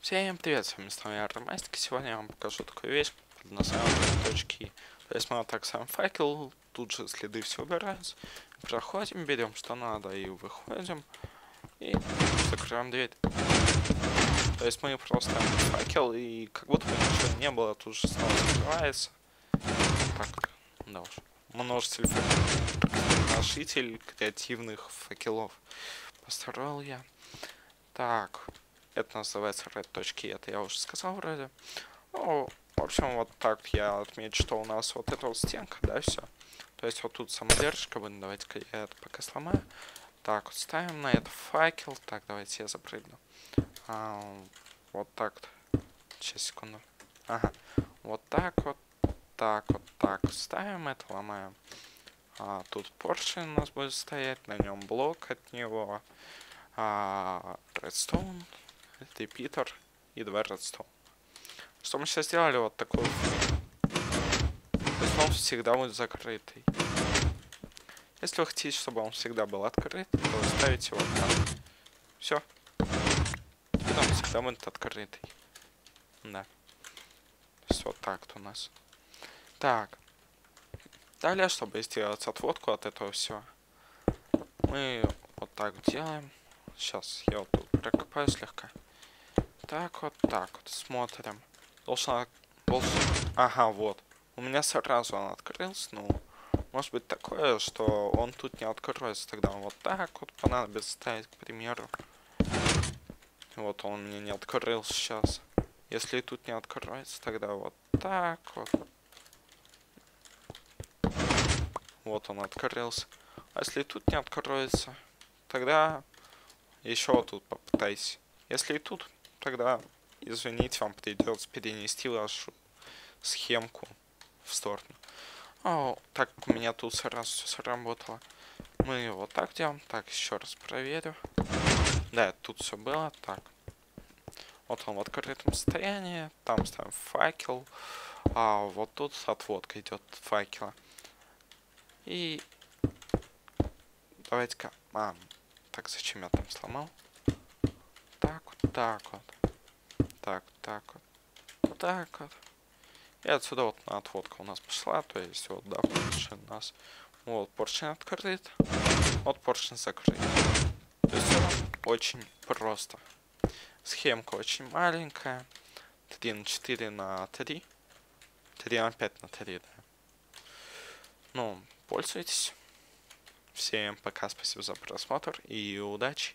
Всем привет, с вами снова я Ромастик, сегодня я вам покажу такую вещь под названием точки. То есть мы вот так сам факел, тут же следы все убираются, проходим, берем что надо и выходим, и закрываем дверь. То есть мы просто факел, и как будто бы ничего не было, тут же снова закрывается. Так, да уж. Множитель факелов. Носитель креативных факелов. Построил я. Так, это называется red точки, это я уже сказал вроде. Ну, в общем, вот так я отмечу, что у нас вот эта вот стенка, да, все. То есть вот тут самодержка будет, давайте-ка я это пока сломаю. Так, вот ставим на это факел. Так, давайте я запрыгну. А, вот так. -то. Сейчас, секунду. Ага. Вот так вот. Так вот так. Ставим это, ломаем. А, тут поршень у нас будет стоять, на нем блок от него. А, редстоун репитер и два редстоун. Что мы сейчас сделали вот такой. Он всегда будет закрытый. Если вы хотите, чтобы он всегда был открыт, то ставите вот так. Все. И он всегда будет открытый. Да. Есть вот так у нас. Так. Далее, чтобы сделать отводку от этого всего, мы вот так делаем. Сейчас я вот тут прокопаю слегка так вот, так вот, смотрим. Должна... Должен... Ага, вот. У меня сразу он открылся, ну... Может быть такое, что он тут не откроется, тогда вот так вот понадобится ставить, к примеру. Вот он мне не открылся сейчас. Если и тут не откроется, тогда вот так вот. Вот он открылся. А если и тут не откроется, тогда еще тут попытайся. Если и тут тогда, извините, вам придется перенести вашу схемку в сторону. О, так у меня тут сразу все сработало. Мы вот так делаем. Так, еще раз проверю. Да, тут все было. Так. Вот он в открытом состоянии. Там ставим факел. А вот тут отводка идет факела. И давайте-ка. А, так, зачем я там сломал? Так вот, так вот так, так вот, вот так вот. И отсюда вот на отводка у нас пошла, то есть вот, да, поршень у нас. Вот поршень открыт, вот поршень закрыт. То есть очень просто. Схемка очень маленькая. 3 на 4 на 3. 3 на 5 на 3, да. Ну, пользуйтесь. Всем пока, спасибо за просмотр и удачи.